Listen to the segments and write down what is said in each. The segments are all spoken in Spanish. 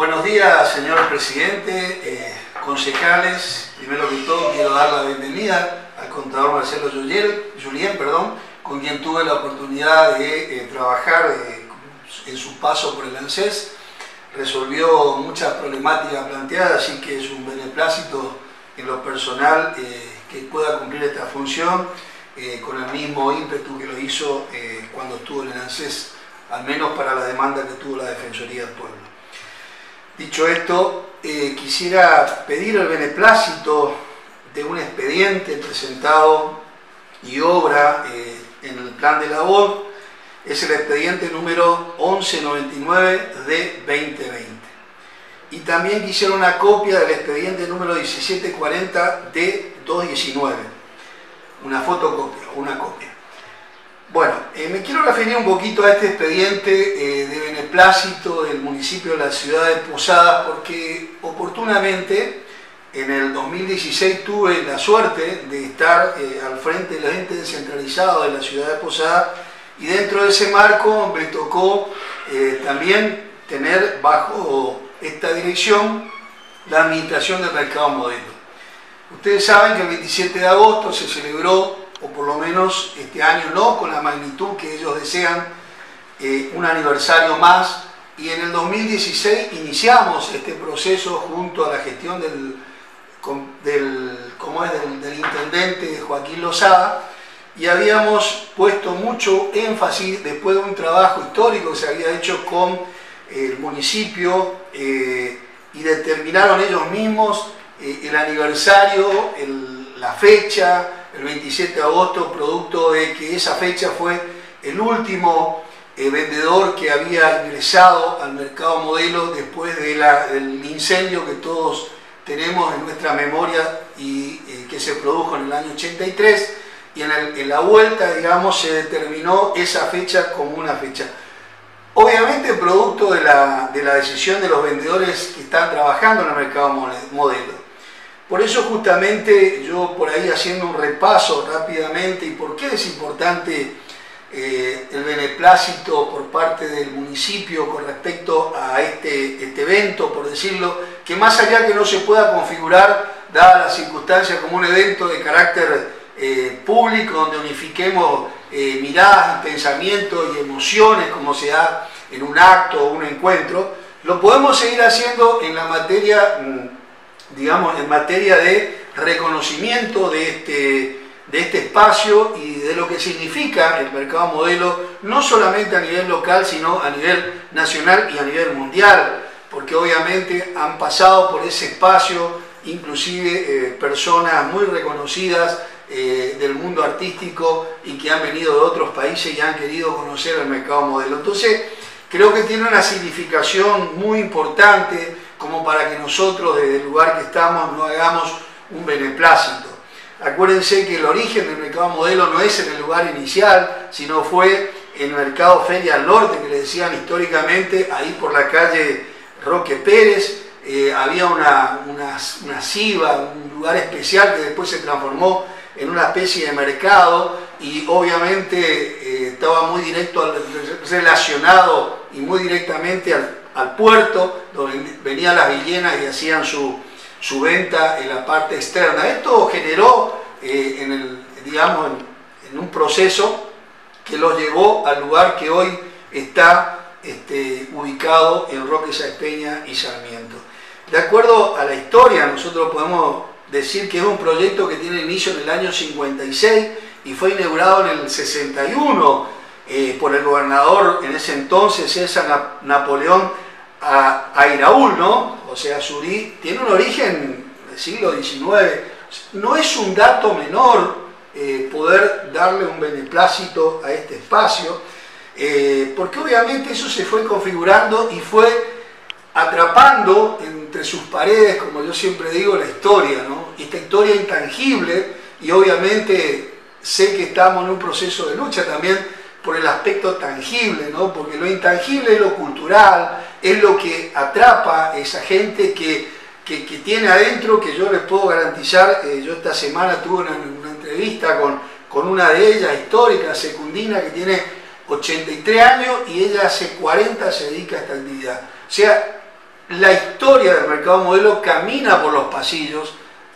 Buenos días, señor presidente, eh, concejales. Primero que todo, quiero dar la bienvenida al contador Marcelo Julien, perdón, con quien tuve la oportunidad de eh, trabajar eh, en su paso por el ANSES. Resolvió muchas problemáticas planteadas, así que es un beneplácito en lo personal que pueda cumplir esta función con el mismo ímpetu que lo hizo cuando estuvo en el ANSES, al menos para la demanda que tuvo la Defensoría del Pueblo. Dicho esto, eh, quisiera pedir el beneplácito de un expediente presentado y obra eh, en el plan de labor. Es el expediente número 1199 de 2020. Y también quisiera una copia del expediente número 1740 de 219. Una fotocopia, una copia. Bueno, eh, me quiero referir un poquito a este expediente eh, de beneplácito del municipio de la ciudad de Posadas porque oportunamente en el 2016 tuve la suerte de estar eh, al frente del ente descentralizado de la ciudad de Posadas y dentro de ese marco me tocó también tener bajo esta dirección la administración del mercado modelo. Ustedes saben que el 27 de agosto se celebró o por lo menos este año no con la magnitud que ellos desean, eh, un aniversario más. Y en el 2016 iniciamos este proceso junto a la gestión del, del, como es, del, intendente Joaquín Lozada y habíamos puesto mucho énfasis después de un trabajo histórico que se había hecho con el municipio eh, y determinaron ellos mismos eh, el aniversario, la fecha, el 27 de agosto, producto de que esa fecha fue el último eh, vendedor que había ingresado al mercado modelo después del incendio que todos tenemos en nuestra memoria y eh, que se produjo en el año 83 y en, la vuelta, digamos, se determinó esa fecha como una fecha. Obviamente producto de la, de la decisión de los vendedores que están trabajando en el mercado modelo. Por eso justamente yo por ahí haciendo un repaso rápidamente y por qué es importante eh, el beneplácito por parte del municipio con respecto a este, este, evento, por decirlo, que más allá que no se pueda configurar, dada la circunstancia, como un evento de carácter eh, público, donde unifiquemos eh, miradas y pensamientos y emociones, como se da en un acto o un encuentro, lo podemos seguir haciendo en la materia mm, digamos, en materia de reconocimiento de este, de este espacio y de lo que significa el mercado modelo, no solamente a nivel local, sino a nivel nacional y a nivel mundial, porque obviamente han pasado por ese espacio inclusive eh, personas muy reconocidas eh, del mundo artístico y que han venido de otros países y han querido conocer el mercado modelo. Entonces, creo que tiene una significación muy importante como para que nosotros desde el lugar que estamos no hagamos un beneplácito. Acuérdense que el origen del mercado modelo no es en el lugar inicial, sino fue el mercado Feria al Norte, que le decían históricamente, ahí por la calle Roque Pérez, eh, había una, una, un lugar especial que después se transformó en una especie de mercado y obviamente eh, estaba muy directo, relacionado y muy directamente al al puerto, donde venían las villenas y hacían su, venta en la parte externa. Esto generó, eh, en, el, digamos, en, un proceso que los llevó al lugar que hoy está este, ubicado en Roque Peña y Sarmiento. De acuerdo a la historia, nosotros podemos decir que es un proyecto que tiene inicio en el año 56 y fue inaugurado en el 61 eh, por el gobernador en ese entonces, César Napoleón Airaúl, ¿no? O sea, Surí tiene un origen del siglo XIX. No es un dato menor eh, poder darle un beneplácito a este espacio, eh, porque obviamente eso se fue configurando y fue atrapando entre sus paredes, como yo siempre digo, la historia, ¿no? Esta historia intangible y obviamente sé que estamos en un proceso de lucha también por el aspecto tangible, ¿no? porque lo intangible es lo cultural, es lo que atrapa a esa gente que, tiene adentro, que yo les puedo garantizar, eh, yo esta semana tuve una, entrevista con, con, una de ellas, histórica, secundina, que tiene 83 años y ella hace 40 se dedica a esta actividad. O sea, la historia del mercado modelo camina por los pasillos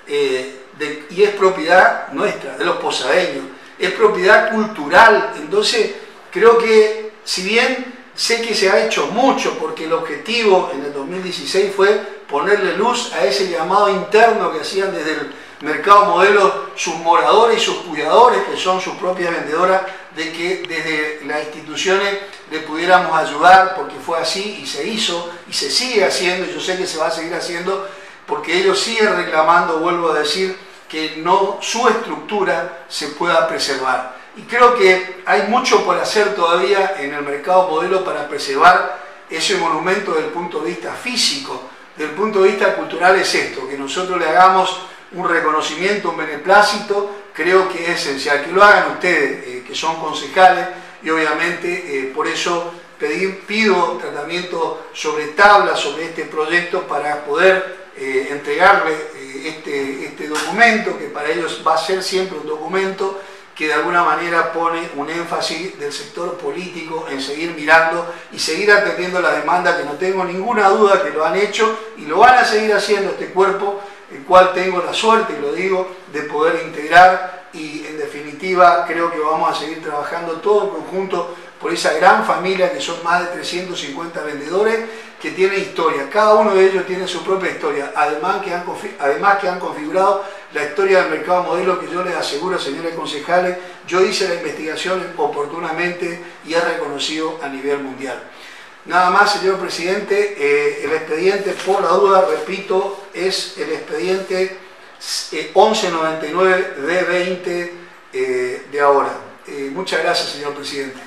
eh, y es propiedad nuestra, de los posadeños, es propiedad cultural, entonces creo que si bien sé que se ha hecho mucho porque el objetivo en el 2016 fue ponerle luz a ese llamado interno que hacían desde el mercado modelo sus moradores y sus cuidadores, que son sus propias vendedoras, de que desde las instituciones le pudiéramos ayudar, porque fue así y se hizo y se sigue haciendo, yo sé que se va a seguir haciendo, porque ellos siguen reclamando, vuelvo a decir, que no su estructura se pueda preservar. Y creo que hay mucho por hacer todavía en el mercado modelo para preservar ese monumento desde el punto de vista físico, desde el punto de vista cultural es esto, que nosotros le hagamos un reconocimiento, un beneplácito, creo que es esencial. Que lo hagan ustedes, eh, que son concejales, y obviamente eh, por eso pido tratamiento sobre tabla sobre este proyecto para poder eh, entregarle este, este documento, que para ellos va a ser siempre un documento que de alguna manera pone un énfasis del sector político en seguir mirando y seguir atendiendo la demanda, que no tengo ninguna duda que lo han hecho y lo van a seguir haciendo este cuerpo el cual tengo la suerte, y lo digo, de poder integrar y en definitiva creo que vamos a seguir trabajando todo en conjunto por esa gran familia que son más de 350 vendedores que tienen historia. Cada uno de ellos tiene su propia historia, además que han, además que han configurado la historia del mercado modelo que yo les aseguro, señores concejales, yo hice la investigación oportunamente y he reconocido a nivel mundial. Nada más, señor presidente, eh, el expediente, por la duda, repito, es el expediente 1199 D20 eh, de ahora. Eh, muchas gracias, señor presidente.